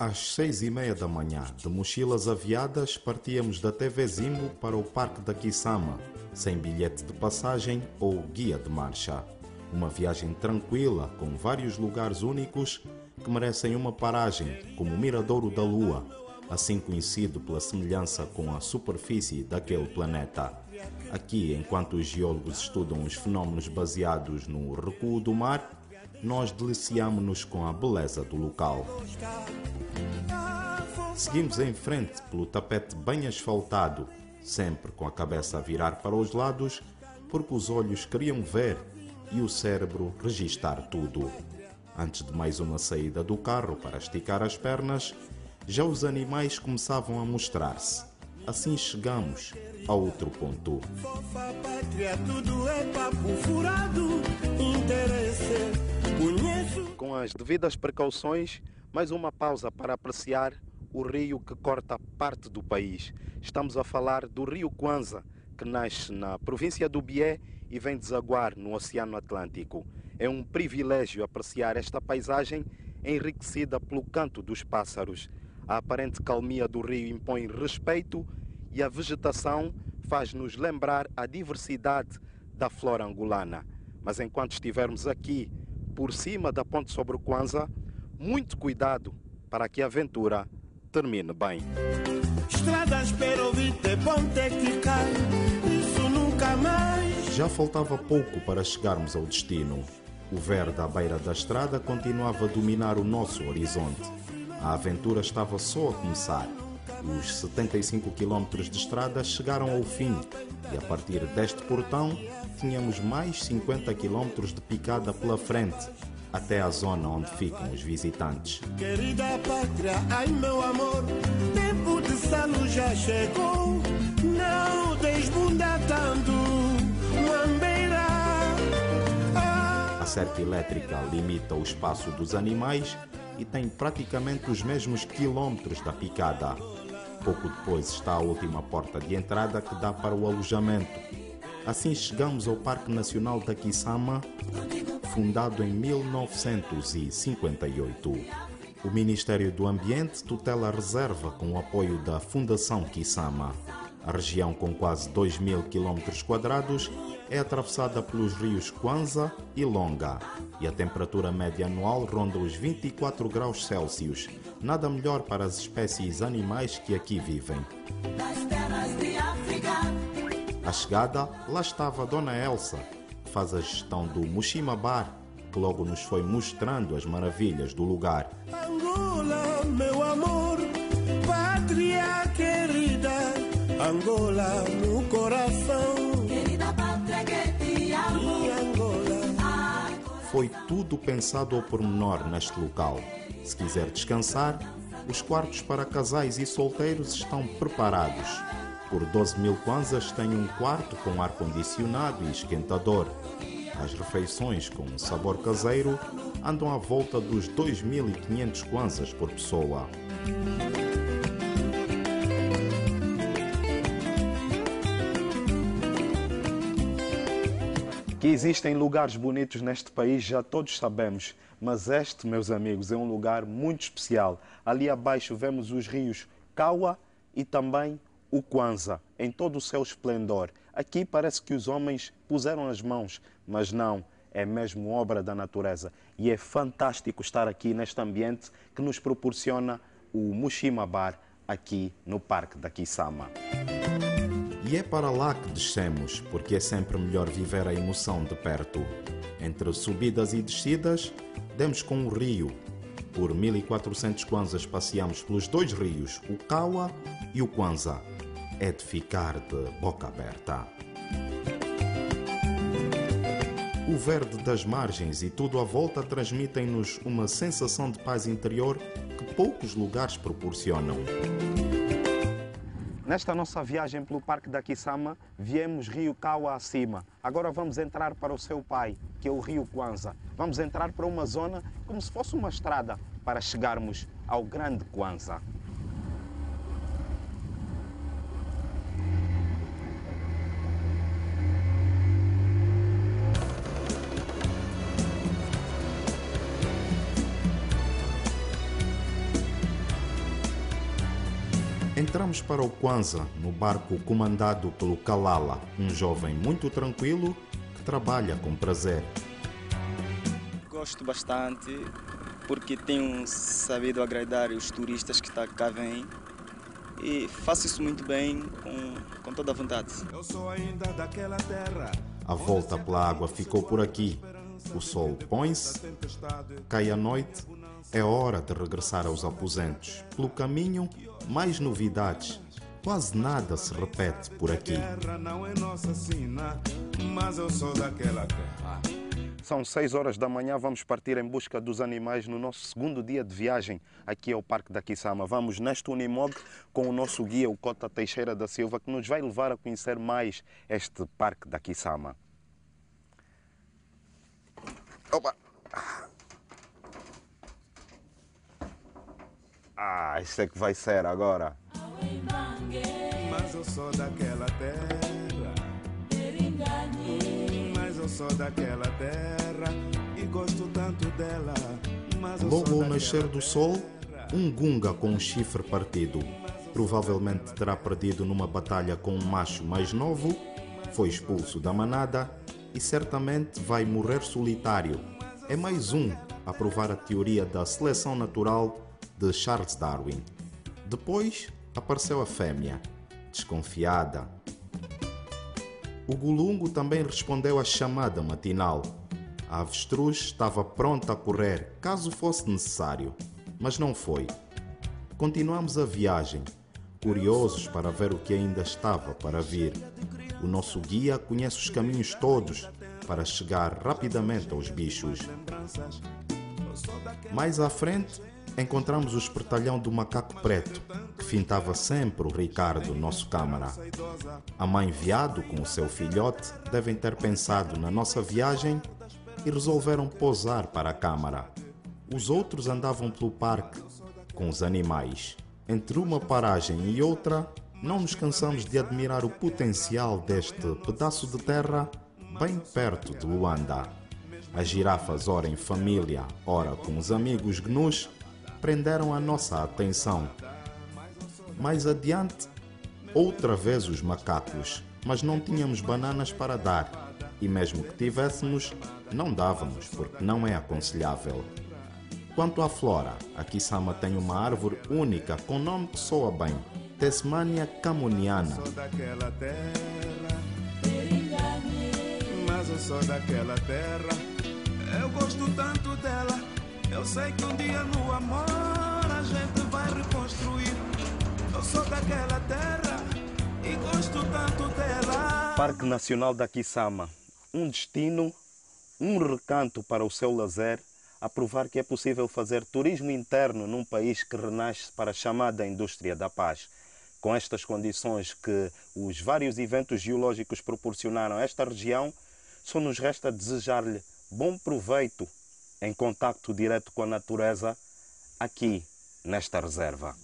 Às seis e meia da manhã, de mochilas aviadas, partíamos da TV Zimbo para o Parque da Kisama, sem bilhete de passagem ou guia de marcha. Uma viagem tranquila, com vários lugares únicos que merecem uma paragem, como o Miradouro da Lua, assim conhecido pela semelhança com a superfície daquele planeta. Aqui, enquanto os geólogos estudam os fenómenos baseados no recuo do mar, nós deliciamos-nos com a beleza do local. Seguimos em frente pelo tapete bem asfaltado, sempre com a cabeça a virar para os lados, porque os olhos queriam ver e o cérebro registar tudo. Antes de mais uma saída do carro para esticar as pernas, já os animais começavam a mostrar-se. Assim chegamos a outro ponto. Fofa pátria, tudo é papo furado, interesse. Conheço. Com as devidas precauções, mais uma pausa para apreciar o rio que corta parte do país. Estamos a falar do rio Kwanza, que nasce na província do Bié e vem desaguar no Oceano Atlântico. É um privilégio apreciar esta paisagem enriquecida pelo canto dos pássaros. A aparente calmia do rio impõe respeito e a vegetação faz-nos lembrar a diversidade da flora angolana. Mas enquanto estivermos aqui, por cima da ponte sobre o Kwanza, muito cuidado para que a aventura termine bem. Estradas perovite, ponte que cai, isso nunca mais. Já faltava pouco para chegarmos ao destino. O verde à beira da estrada continuava a dominar o nosso horizonte. A aventura estava só a começar. Os 75 quilómetros de estrada chegaram ao fim e a partir deste portão tínhamos mais 50 quilómetros de picada pela frente até a zona onde ficam os visitantes. Querida pátria, ai meu amor, tempo de salo já chegou. Não desbunda tanto, mambeira. Ah, A cerca elétrica limita o espaço dos animais e tem praticamente os mesmos quilómetros da picada. Pouco depois está a última porta de entrada que dá para o alojamento. Assim chegamos ao Parque Nacional da Kisama, fundado em 1958. O Ministério do Ambiente tutela a reserva com o apoio da Fundação Kisama. A região, com quase 2 mil quilómetros quadrados, é atravessada pelos rios Kwanza e Longa e a temperatura média anual ronda os 24 graus Celsius, nada melhor para as espécies animais que aqui vivem. À chegada, lá estava a Dona Elsa, que faz a gestão do Mushima Bar, que logo nos foi mostrando as maravilhas do lugar. Angola, meu amor, pátria querida, Angola no coração. Foi tudo pensado ao pormenor neste local. Se quiser descansar, os quartos para casais e solteiros estão preparados. Por 12 mil kwanzas tem um quarto com ar-condicionado e esquentador. As refeições com sabor caseiro andam à volta dos 2.500 kwanzas por pessoa. Que existem lugares bonitos neste país, já todos sabemos, mas este, meus amigos, é um lugar muito especial. Ali abaixo vemos os rios Kawa e também o Kwanza, em todo o seu esplendor. Aqui parece que os homens puseram as mãos, mas não, é mesmo obra da natureza. E é fantástico estar aqui neste ambiente que nos proporciona o Mushima Bar, aqui no Parque da Kisama. E é para lá que descemos, porque é sempre melhor viver a emoção de perto. Entre subidas e descidas, demos com o rio. Por 1400 kwanzas passeamos pelos dois rios, o Kawa e o Kwanza. É de ficar de boca aberta. O verde das margens e tudo à volta transmitem-nos uma sensação de paz interior que poucos lugares proporcionam. Nesta nossa viagem pelo Parque da Kisama, viemos Rio Kawa acima. Agora vamos entrar para o seu pai, que é o Rio Kwanza. Vamos entrar para uma zona como se fosse uma estrada para chegarmos ao Grande Kwanza. Entramos para o Kwanza no barco comandado pelo Kalala, um jovem muito tranquilo que trabalha com prazer. Gosto bastante porque tenho sabido agradar os turistas que tá, cá vêm e faço isso muito bem, com, com toda a vontade. Eu sou ainda daquela terra. A volta pela água ficou por aqui. O sol põe-se, cai a noite, é hora de regressar aos aposentos. Pelo caminho, mais novidades. Quase nada se repete por aqui. É nossa sina, mas eu sou daquela terra. São 6 horas da manhã, vamos partir em busca dos animais no nosso segundo dia de viagem aqui ao Parque da Quissama. Vamos neste Unimog com o nosso guia, o Cota Teixeira da Silva, que nos vai levar a conhecer mais este Parque da Quissama. Opa! Ah, isso é que vai ser agora. Mas eu sou daquela terra. Mas eu sou daquela terra e gosto tanto dela. Logo ao nascer do sol, um gunga com um chifre partido. Provavelmente terá perdido numa batalha com um macho mais novo, foi expulso da manada e certamente vai morrer solitário. É mais um a provar a teoria da seleção natural de Charles Darwin. Depois apareceu a fêmea, desconfiada. O gulungo também respondeu à chamada matinal. A avestruz estava pronta a correr caso fosse necessário, mas não foi. Continuamos a viagem, curiosos para ver o que ainda estava para vir. O nosso guia conhece os caminhos todos para chegar rapidamente aos bichos. Mais à frente, encontramos o espertalhão do macaco preto, que fintava sempre o Ricardo, nosso câmara. A mãe viado com o seu filhote devem ter pensado na nossa viagem e resolveram posar para a câmara. Os outros andavam pelo parque com os animais. Entre uma paragem e outra, não nos cansamos de admirar o potencial deste pedaço de terra bem perto de Luanda. As girafas, ora em família, ora com os amigos gnus, prenderam a nossa atenção. Mais adiante, outra vez os macacos, mas não tínhamos bananas para dar, e mesmo que tivéssemos, não dávamos, porque não é aconselhável. Quanto à flora, a Kisama tem uma árvore única com nome que soa bem, Tesmania camoniana. Mas eu sou daquela terra. Eu gosto tanto dela. Eu sei que um dia no amor a gente vai reconstruir. Eu sou daquela terra e gosto tanto dela. Parque Nacional da Quissama. Um destino, um recanto para o seu lazer, a provar que é possível fazer turismo interno num país que renasce para a chamada indústria da paz. Com estas condições que os vários eventos geológicos proporcionaram a esta região, só nos resta desejar-lhe bom proveito em contacto direto com a natureza aqui nesta reserva.